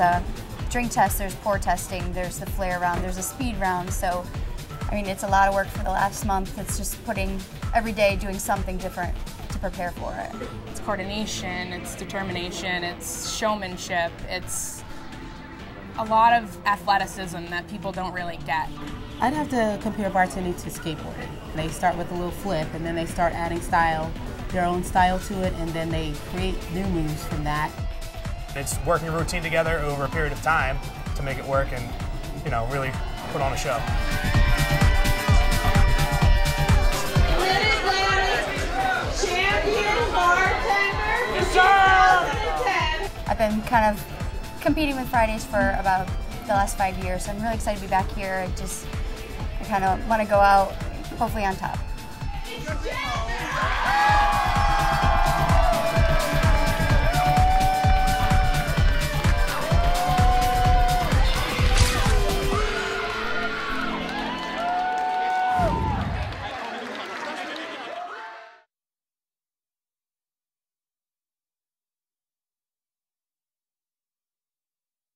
a drink test, there's pour testing, there's the flair round, there's a speed round. So, I mean, it's a lot of work for the last month. It's just putting every day doing something different to prepare for it. It's coordination, it's determination, it's showmanship, it's a lot of athleticism that people don't really get. I'd have to compare bartending to skateboarding. They start with a little flip and then they start adding style, their own style to it, and then they create new moves from that. It's working a routine together over a period of time to make it work and, you know, really put on a show. I've been kind of competing with Fridays for about the last five years, so I'm really excited to be back here. I just, I kind of want to go out, hopefully on top.